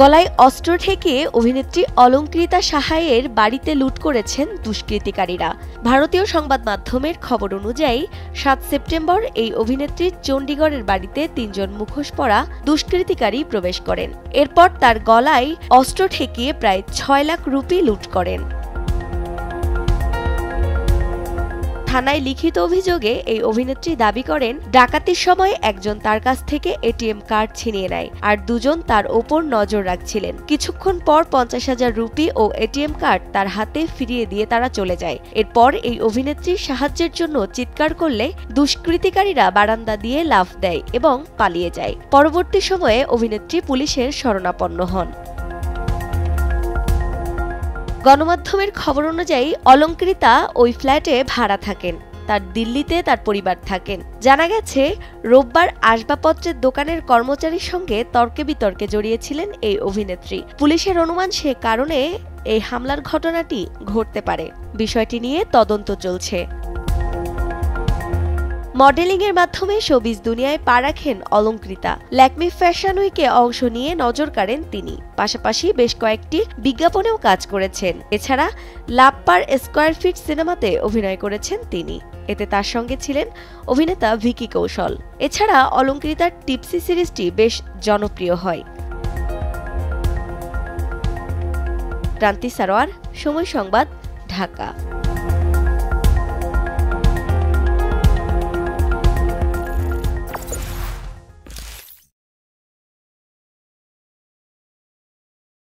গলায় অস্ত্র ঠেকে অভিনেত্রী অলঙ্কৃতা সাহায়ের বাড়িতে লুট করেছেন দুষ্কৃতিকারীরা। ভারতীয় সংবাদ মাধ্যমের খবর অনুযায়ী, সাত সেপ্টেম্বর এই অভিনেত্রীর চণ্ডীগড়ের বাড়িতে তিনজন মুখোশ পরা দুষ্কৃতিকারী প্রবেশ করেন। এরপর তার গলায় অস্ত্র ঠেকিয়ে প্রায় ছয় লাখ রুপি লুট করেন। থানায় লিখিত অভিযোগে এই অভিনেত্রী দাবি করেন, ডাকাতির সময় একজন তার কাছ থেকে এটিএম কার্ড ছিনিয়ে নেয় আর দুজন তার ওপর নজর রাখছিলেন। কিছুক্ষণ পর পঞ্চাশ হাজার রুপি ও এটিএম কার্ড তার হাতে ফিরিয়ে দিয়ে তারা চলে যায়। এরপর এই অভিনেত্রীর সাহায্যের জন্য চিৎকার করলে দুষ্কৃতিকারীরা বারান্দা দিয়ে লাফ দেয় এবং পালিয়ে যায়। পরবর্তী সময়ে অভিনেত্রী পুলিশের শরণাপন্ন হন। গণমাধ্যমের খবর অনুযায়ী অলঙ্কৃতা ওই ফ্ল্যাটে ভাড়া থাকেন। তার দিল্লিতে তার পরিবার থাকেন। জানা গেছে, রোববার আসবাবপত্রের দোকানের কর্মচারীর সঙ্গে তর্কে বিতর্কে জড়িয়েছিলেন এই অভিনেত্রী। পুলিশের অনুমান সে কারণে এই হামলার ঘটনাটি ঘটতে পারে। বিষয়টি নিয়ে তদন্ত চলছে। মডেলিং এর মাধ্যমে শোবিজ দুনিয়ায় পা রাখেন অলঙ্কৃতা। ল্যাকমি ফ্যাশন উইকে অংশ নিয়ে নজর কাড়েন তিনি। পাশাপাশি বেশ কয়েকটি বিজ্ঞাপনেও কাজ করেছেন। এছাড়া লাভপার স্কোয়ার ফিট সিনেমাতে অভিনয় করেছেন তিনি। এতে তার সঙ্গে ছিলেন অভিনেতা ভিকি কৌশল। এছাড়া অলঙ্কৃতার টিপসি সিরিজটি বেশ জনপ্রিয় হয়। ক্রান্তি সারোয়ার, সময় সংবাদ, ঢাকা।